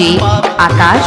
DJ Akash.